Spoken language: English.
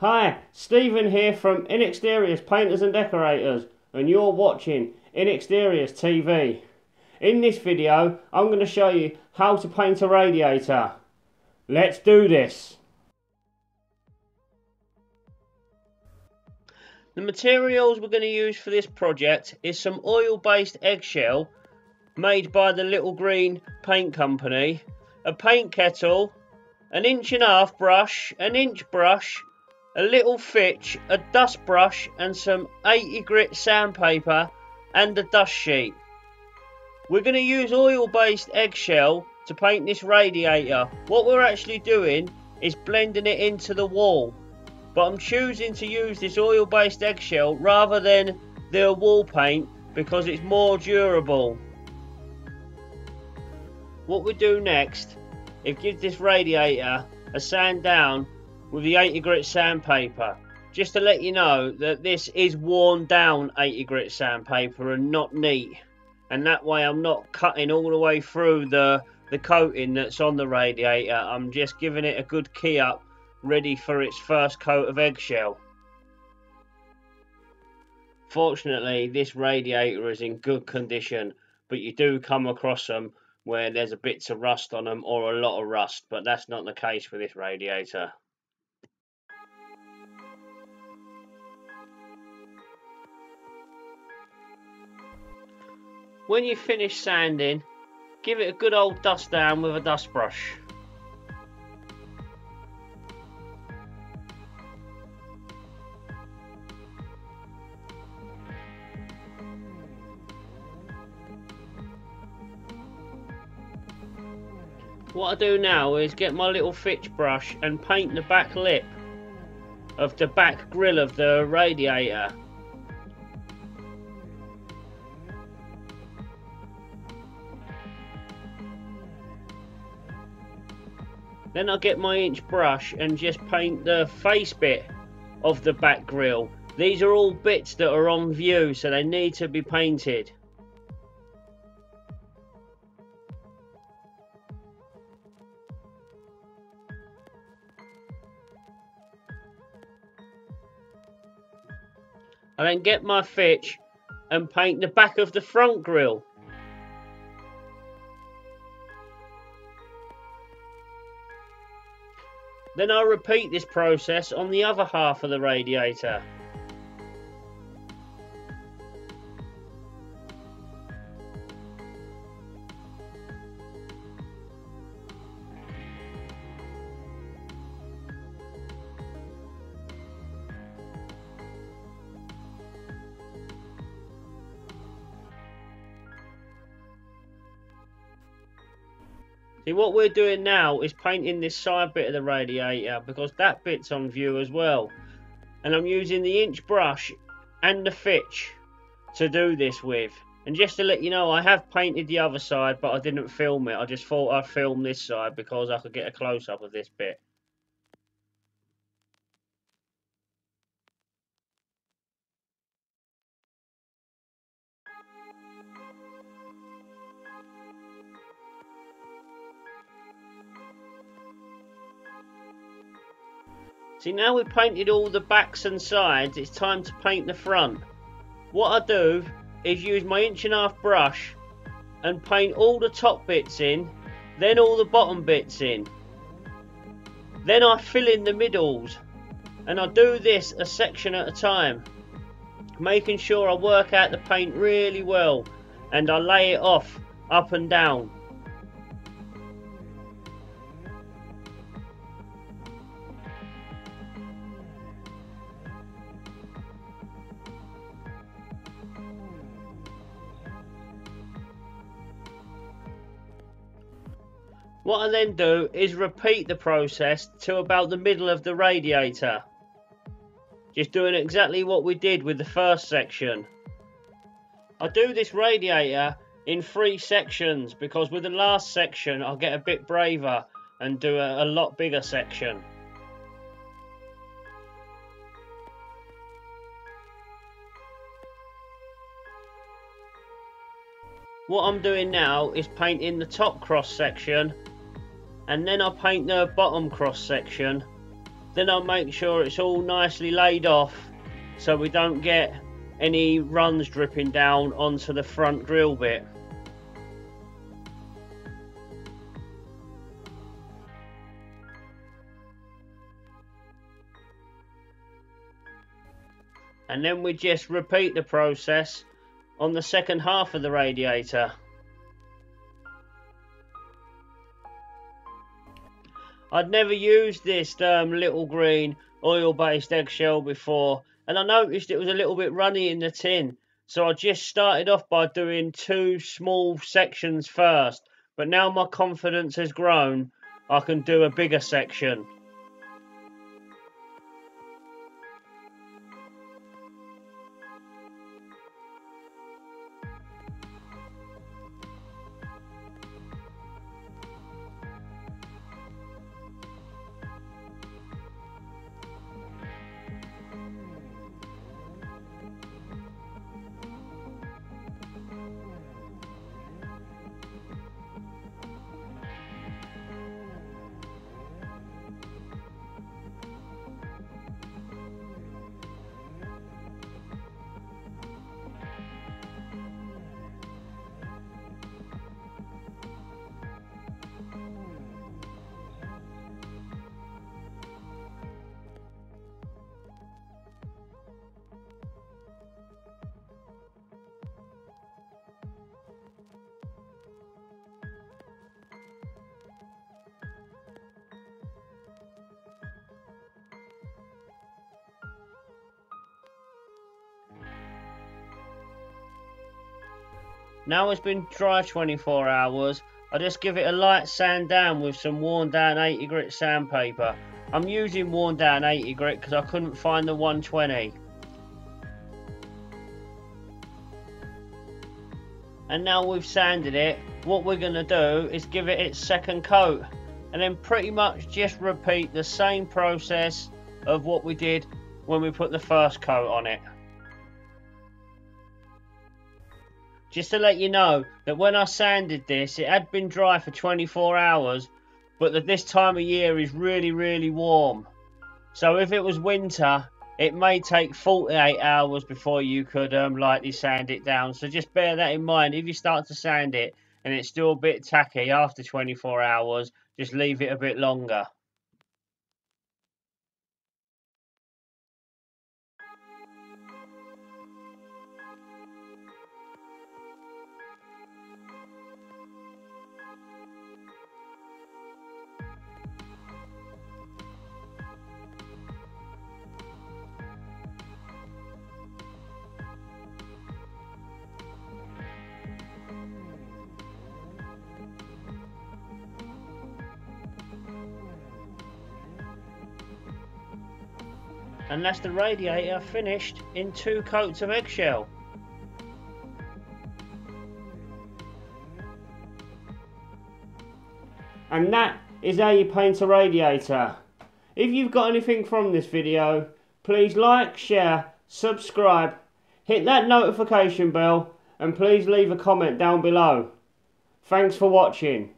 Hi, Steven here from Inexteriors Painters and Decorators, and you're watching Inexteriors TV. In this video, I'm going to show you how to paint a radiator. Let's do this. The materials we're going to use for this project is some oil-based eggshell made by the Little Greene Paint Company, a paint kettle, an inch and a half brush, an inch brush, a little fitch, a dust brush and some 80 grit sandpaper and a dust sheet. We're going to use oil based eggshell to paint this radiator. What we're actually doing is blending it into the wall. But I'm choosing to use this oil based eggshell rather than the wall paint because it's more durable. What we do next is give this radiator a sand down with the 80 grit sandpaper. Just to let you know that this is worn down 80 grit sandpaper and not neat. And that way I'm not cutting all the way through the, the coating that's on the radiator. I'm just giving it a good key up ready for its first coat of eggshell. Fortunately this radiator is in good condition but you do come across them where there's a bit of rust on them or a lot of rust but that's not the case with this radiator. When you finish sanding, give it a good old dust down with a dust brush. What I do now is get my little fitch brush and paint the back lip of the back grill of the radiator Then I'll get my inch brush and just paint the face bit of the back grill. These are all bits that are on view so they need to be painted. I then get my fitch and paint the back of the front grill. Then I'll repeat this process on the other half of the radiator. See what we're doing now is painting this side bit of the radiator because that bit's on view as well. And I'm using the inch brush and the fitch to do this with. And just to let you know, I have painted the other side, but I didn't film it. I just thought I'd film this side because I could get a close-up of this bit. See now we've painted all the backs and sides, it's time to paint the front. What I do is use my inch and a half brush and paint all the top bits in, then all the bottom bits in. Then I fill in the middles and I do this a section at a time, making sure I work out the paint really well and I lay it off up and down. What I then do is repeat the process to about the middle of the radiator. Just doing exactly what we did with the first section. I do this radiator in three sections because with the last section I'll get a bit braver and do a, a lot bigger section. What I'm doing now is painting the top cross section and then I paint the bottom cross section then I'll make sure it's all nicely laid off so we don't get any runs dripping down onto the front grill bit. and then we just repeat the process on the second half of the radiator. I'd never used this um, little greene oil based eggshell before and I noticed it was a little bit runny in the tin so I just started off by doing two small sections first but now my confidence has grown I can do a bigger section. Now it's been dry 24 hours, I just give it a light sand down with some worn down 80 grit sandpaper. I'm using worn down 80 grit because I couldn't find the 120. And now we've sanded it, what we're going to do is give it its second coat. And then pretty much just repeat the same process of what we did when we put the first coat on it. Just to let you know that when I sanded this, it had been dry for 24 hours, but that this time of year is really, really warm. So if it was winter, it may take 48 hours before you could um, lightly sand it down. So just bear that in mind. If you start to sand it and it's still a bit tacky after 24 hours, just leave it a bit longer. And that's the radiator finished in two coats of eggshell. And that is how you paint a radiator. If you've got anything from this video, please like, share, subscribe, hit that notification bell and please leave a comment down below. Thanks for watching.